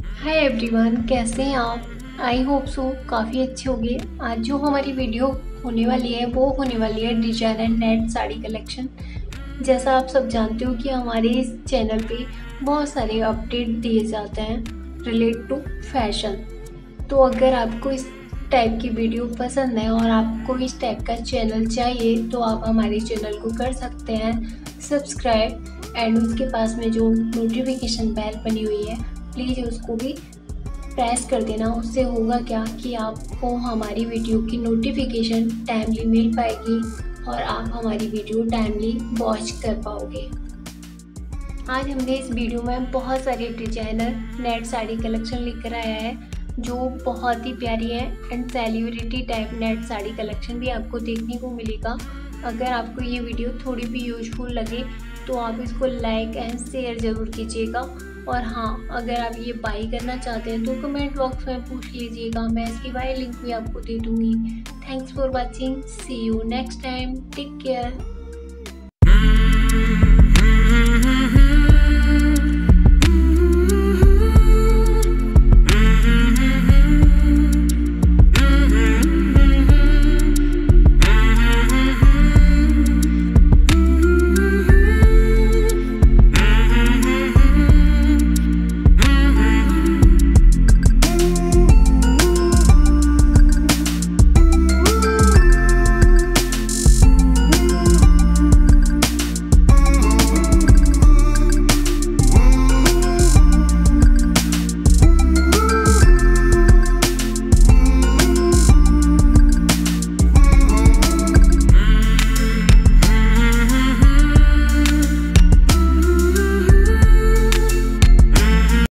Hi everyone कैसे हैं आप? आई होप सो काफ़ी अच्छे होंगे। आज जो हमारी वीडियो होने वाली है, वो होने वाली है design and net sari collection जैसा आप सब जानते हो कि हमारे इस चैनल पे बहुत सारे अपडेट दिए जाते हैं रिलेट टू फ़ैशन तो अगर आपको इस टाइप की वीडियो पसंद है और आपको इस टाइप का चैनल चाहिए तो आप हमारे चैनल को कर सकते हैं सब्सक्राइब एंड उसके पास में जो नोटिफिकेशन बेल बनी हुई है प्लीज़ उसको भी प्रेस कर देना, उससे होगा क्या कि आपको हमारी वीडियो की नोटिफिकेशन टाइमली मिल पाएगी और आप हमारी वीडियो टाइमली वॉच कर पाओगे। आज हमने इस वीडियो में बहुत सारे डिज़ाइनर नेट साड़ी कलेक्शन लेकर आया है, जो बहुत ही प्यारी है and celebrity type net sari collection भी आपको देखने को मिलेगा। अगर आपको ये वीडियो थोड़ी भी यूजफुल लगे तो आप इसको लाइक एंड शेयर ज़रूर कीजिएगा। और हाँ अगर आप ये बाई करना चाहते हैं तो कमेंट बॉक्स में पूछ लीजिएगा। मैं इसकी बाई लिंक भी आपको दे दूँगी। Thanks for watching see you next time take care